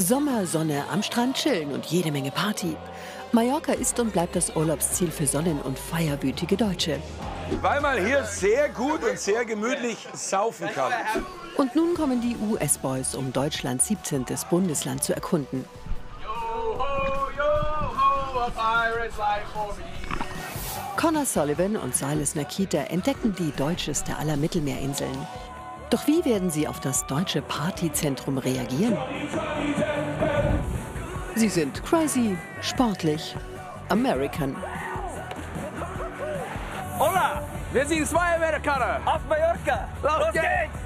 Sommer, Sonne, am Strand chillen und jede Menge Party. Mallorca ist und bleibt das Urlaubsziel für sonnen- und feierwütige Deutsche. Weil man hier sehr gut und sehr gemütlich saufen kann. Und nun kommen die US-Boys, um Deutschlands 17. Bundesland zu erkunden. Connor Sullivan und Silas Nakita entdecken die deutscheste aller Mittelmeerinseln. Doch wie werden sie auf das deutsche Partyzentrum reagieren? Sie sind crazy, sportlich, American. Hola, wir sind zwei Amerikaner. Auf Mallorca. Los geht's.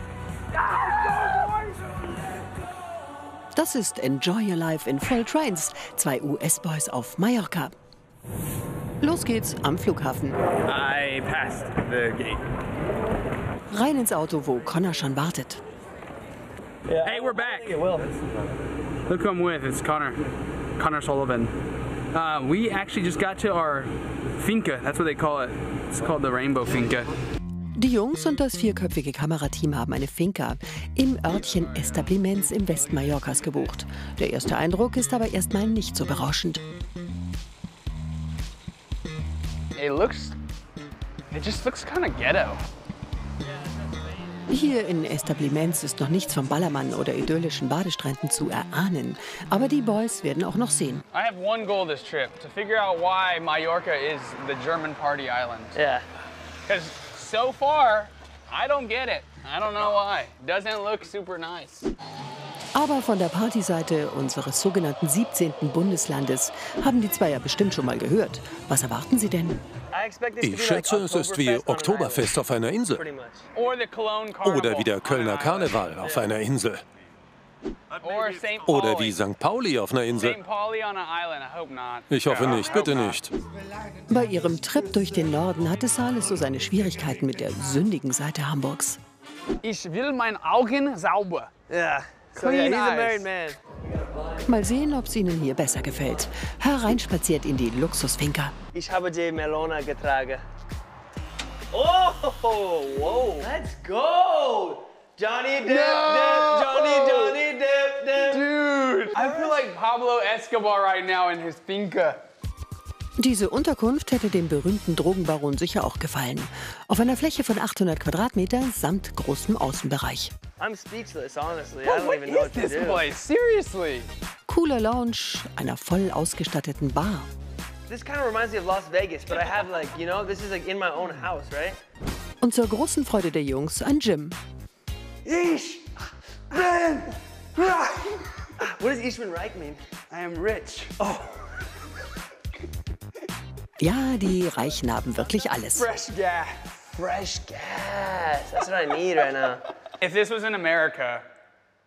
Das ist Enjoy Your Life in Full Trains, zwei US-Boys auf Mallorca. Los geht's am Flughafen. I passed the gate. Rein ins Auto, wo Connor schon wartet. Hey, we're back. Look who I'm with. It's Connor. Connor Sullivan. Uh, we actually just got to our finca. That's what they call it. It's called the Rainbow Finca. Die Jungs und das vierköpfige Kamerateam haben eine Finca im Örtchen Establiments im Westen Mallorcas gebucht. Der erste Eindruck ist aber erstmal nicht so berauschend. It looks. It just looks kind of ghetto. Hier in Establiments ist noch nichts vom Ballermann oder idyllischen Badestränden zu erahnen. Aber die Boys werden auch noch sehen. I have one goal this trip to figure out why Mallorca is the German party island. Yeah. Because so far, I don't get it. I don't know why. Doesn't look super nice. Aber von der Partyseite unseres sogenannten 17. Bundeslandes haben die zwei ja bestimmt schon mal gehört. Was erwarten sie denn? Ich schätze, es ist wie Oktoberfest auf einer Insel. Oder wie der Kölner Karneval auf einer Insel. Oder wie St. Pauli auf einer Insel. Ich hoffe nicht, bitte nicht. Bei ihrem Trip durch den Norden hatte Sales so seine Schwierigkeiten mit der sündigen Seite Hamburgs. Ich will mein Augen sauber. Yeah. So yeah, he's a eyes. married man. Mal sehen, ob es ihnen hier besser gefällt. Hereinspaziert in die Luxusfinca. Ich habe die Melona getragen. Oh, whoa. Let's go. Johnny Dip, Dip, Johnny, Johnny Dip, Dip. Dude, I feel like Pablo Escobar right now in his finca. Diese Unterkunft hätte dem berühmten Drogenbaron sicher auch gefallen. Auf einer Fläche von 800 Quadratmeter samt großem Außenbereich. I'm speechless, honestly. I don't even know what to this do. place? Seriously? Cooler Lounge, einer voll ausgestatteten Bar. This kind of reminds me of Las Vegas, but I have like, you know, this is like in my own house, right? Und zur großen Freude der Jungs ein Gym. Ich bin What does Ishman Reich mean? I am rich. Ja, die Reichen haben wirklich alles. Fresh gas. Fresh gas. That's what I need right now. If this was in America,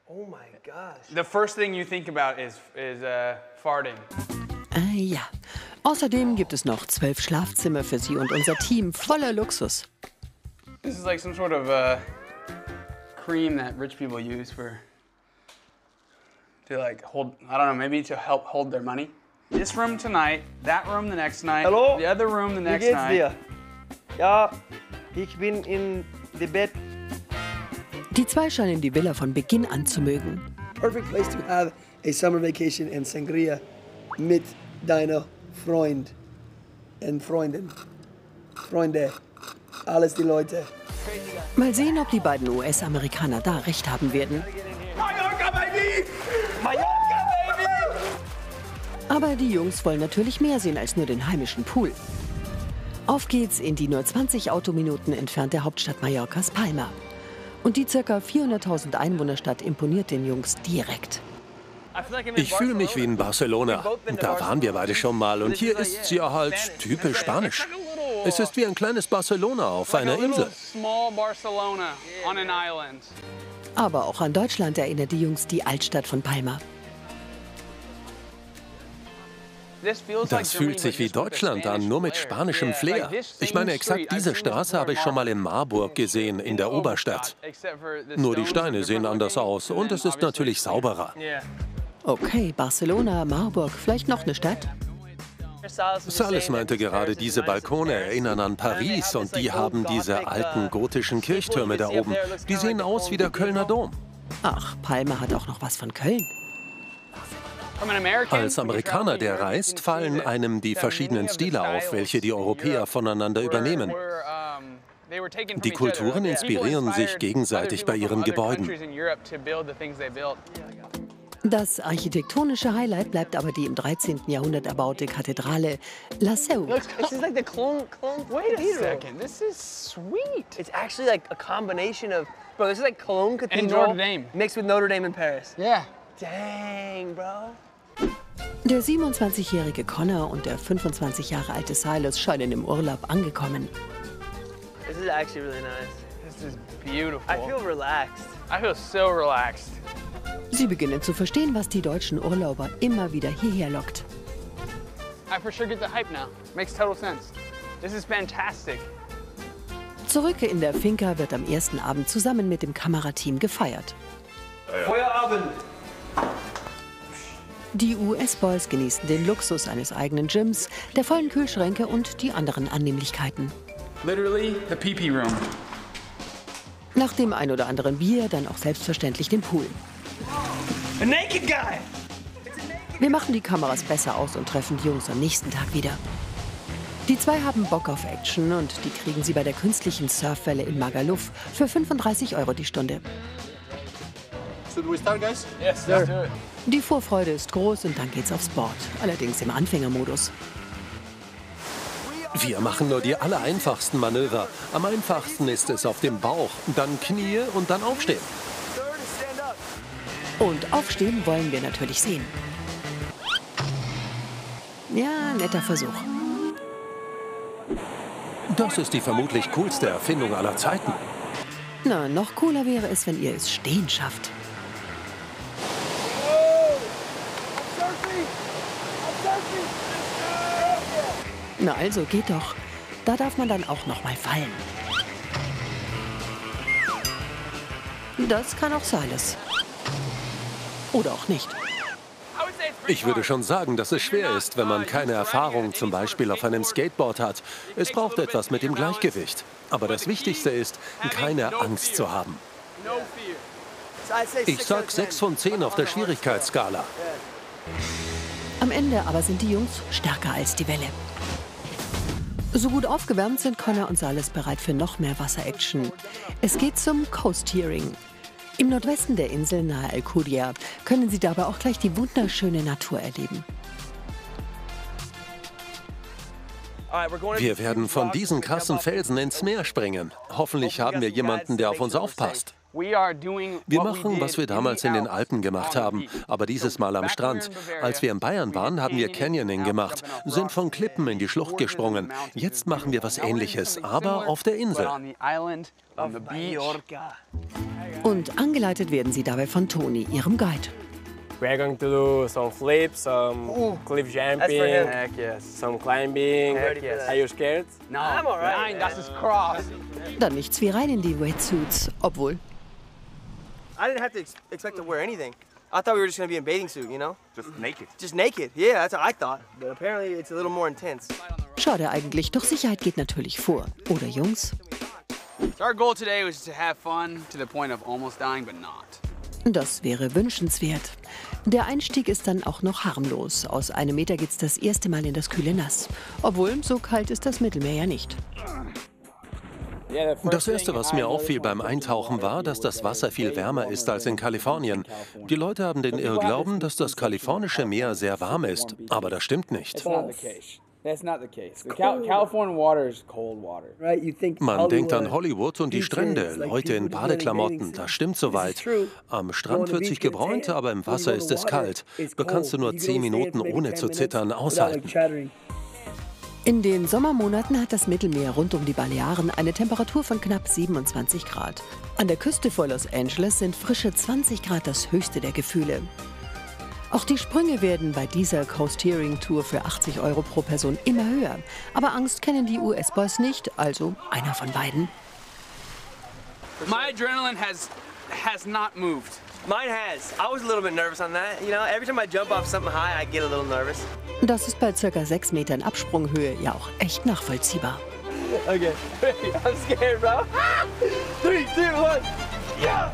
Oh my gosh. the first thing you think about is is uh, farting. Äh, ja. Außerdem gibt es noch zwölf Schlafzimmer für sie und unser Team voller Luxus. This is like some sort of uh, cream that rich people use for to like hold. I don't know, maybe to help hold their money. This room tonight, that room the next night, Hallo? the other room the Wie next geht's night. dir? Ja, ich bin in dem Bett. Die zwei scheinen die Villa von Beginn an zu mögen. perfect place to have a summer vacation in Sangria mit deiner Freund und Freundin. Freunde, alles die Leute. Mal sehen, ob die beiden US-Amerikaner da recht haben werden. Mallorca, baby! Aber die Jungs wollen natürlich mehr sehen als nur den heimischen Pool. Auf geht's in die nur 20 Autominuten entfernte Hauptstadt Mallorcas Palma. Und die ca. 400.000 Einwohnerstadt imponiert den Jungs direkt. Ich fühle mich wie in Barcelona. Da waren wir beide schon mal und hier ist sie ja halt typisch spanisch. Es ist wie ein kleines Barcelona auf einer Insel. Aber auch an Deutschland erinnert die Jungs die Altstadt von Palma. Das fühlt sich wie Deutschland an, nur mit spanischem Flair. Ich meine, exakt diese Straße habe ich schon mal in Marburg gesehen, in der Oberstadt. For the Nur die Steine sehen anders aus und es ist natürlich sauberer. Okay, Barcelona, Marburg, vielleicht noch eine Stadt? Salis meinte gerade, diese Balkone erinnern an Paris und die haben diese alten gotischen Kirchtürme da oben. Die sehen aus wie der Kölner Dom. Ach, Palma hat auch noch was von Köln. Als Amerikaner, der reist, fallen einem die verschiedenen Stile auf, welche die Europäer voneinander übernehmen. Die Kulturen inspirieren sich gegenseitig bei ihren Gebäuden. Das architektonische Highlight bleibt aber die im 13. Jahrhundert erbaute Kathedrale La Seu. This is like the clone, clone Wait a cathedral. second, this is sweet. It's actually like a combination of, bro, this is like Cologne Cathedral Notre Dame. mixed with Notre Dame in Paris. Yeah. Dang, bro. Der 27-jährige Connor und der 25 Jahre alte Silas scheinen im Urlaub angekommen. This is actually really nice. This is beautiful. I feel relaxed. I feel so relaxed. Sie beginnen zu verstehen, was die deutschen Urlauber immer wieder hierher lockt. I for sure get the hype now. Makes total sense. This is fantastic. Zurück in der Finca wird am ersten Abend zusammen mit dem Kamerateam gefeiert. Feuerabend. Die US-Boys genießen den Luxus eines eigenen Gyms, der vollen Kühlschränke und die anderen Annehmlichkeiten. Literally the pee-pee room. Nach dem ein oder anderen Bier dann auch selbstverständlich den Pool. A naked guy. Wir machen die Kameras besser aus und treffen die Jungs am nächsten Tag wieder. Die zwei haben Bock auf Action und die kriegen sie bei der künstlichen Surfwelle in Magaluf für 35 Euro die Stunde. Yes, let's do it. Die Vorfreude ist groß und dann geht's aufs Board. Allerdings im Anfängermodus. Wir machen nur die allereinfachsten Manöver. Am einfachsten ist es auf dem Bauch, dann Knie und dann aufstehen. Und aufstehen wollen wir natürlich sehen. Ja, netter Versuch. Das ist die vermutlich coolste Erfindung aller Zeiten. Na, noch cooler wäre es, wenn ihr es stehen schafft. Na also, geht doch. Da darf man dann auch noch mal fallen. Das kann auch Silas. Oder auch nicht. Ich würde schon sagen, dass es schwer ist, wenn man keine Erfahrung zum Beispiel auf einem Skateboard hat. Es braucht etwas mit dem Gleichgewicht. Aber das Wichtigste ist, keine Angst zu haben. Ich sag 6 von 10 auf der Schwierigkeitsskala. Am Ende aber sind die Jungs stärker als die Welle. So gut aufgewärmt sind Connor und Silas bereit für noch mehr Wasser-Action. Es geht zum Coast-Hearing. Im Nordwesten der Insel nahe Alcudia können Sie dabei auch gleich die wunderschöne Natur erleben. Wir werden von diesen krassen Felsen ins Meer springen. Hoffentlich haben wir jemanden, der auf uns aufpasst. We are doing Wir what we machen, did was wir damals in den Alpen gemacht haben, aber dieses Mal am Strand. Als wir in Bayern waren, haben wir Canyoning gemacht, sind von Klippen in die Schlucht gesprungen. Jetzt machen wir was Ähnliches, aber auf der Insel. Und angeleitet werden Sie dabei von Toni, Ihrem Guide. We're going to do some flips, some cliff That's jumping. Heck yes. some climbing. Heck yes. Are you scared? No, I'm all right. nein, das ist cross. Dann nichts wie rein in die Wetsuits, obwohl I didn't have to ex- expect to wear anything. I thought we were just gonna be in bathing suit, you know? Just naked. Just naked. Yeah, that's what I thought. But apparently it's a little more intense. schade eigentlich, doch Sicherheit geht natürlich vor. Oder Jungs? So our goal today was to have fun to the point of almost dying, but not. Das wäre wünschenswert. Der Einstieg ist dann auch noch harmlos. Aus einem Meter geht's das erste Mal in das kühle Nass. Obwohl, so kalt ist das Mittelmeer ja nicht. Das Erste, was mir auffiel beim Eintauchen, war, dass das Wasser viel wärmer ist als in Kalifornien. Die Leute haben den Irrglauben, dass das kalifornische Meer sehr warm ist. Aber das stimmt nicht. Man denkt an Hollywood, und die Strände, Leute in Badeklamotten. Das stimmt soweit. Am Strand wird sich gebräunt, aber im Wasser ist es kalt. Da kannst du nur You can 10 only stay Minuten ohne 10 zu zittern aushalten. In den Sommermonaten hat das Mittelmeer rund um die Balearen eine Temperatur von knapp 27 Grad. An der Küste vor Los Angeles sind frische 20 Grad das höchste der Gefühle. Auch die Sprünge werden bei dieser Coasteering Tour für 80 Euro pro Person immer höher. Aber Angst kennen die US-Boys nicht, also einer von beiden. My adrenaline has has not moved. Mine has. I was a little bit nervous on that. You know, every time I jump off something high, I get a little nervous. Das ist bei circa 6 Metern Absprunghöhe ja auch echt nachvollziehbar. Okay. I'm scared, bro. Three, two, one. Yeah.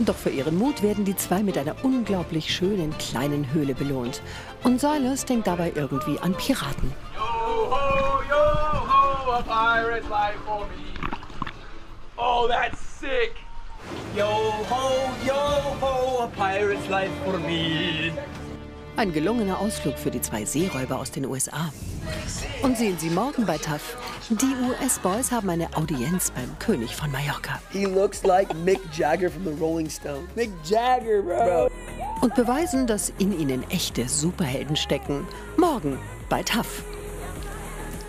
Doch für ihren Mut werden die zwei mit einer unglaublich schönen kleinen Höhle belohnt. Und Silas denkt dabei irgendwie an Piraten. Yo ho, yo ho, a pirate's life for me. Oh, that's sick. Yo ho, yo ho, a pirate's life for me. Ein gelungener Ausflug für die zwei Seeräuber aus den USA. Und sehen Sie morgen bei TAF. Die US-Boys haben eine Audienz beim König von Mallorca. He looks like Mick Jagger from the Rolling Stones. Mick Jagger, bro. Und beweisen, dass in ihnen echte Superhelden stecken. Morgen bei TAF.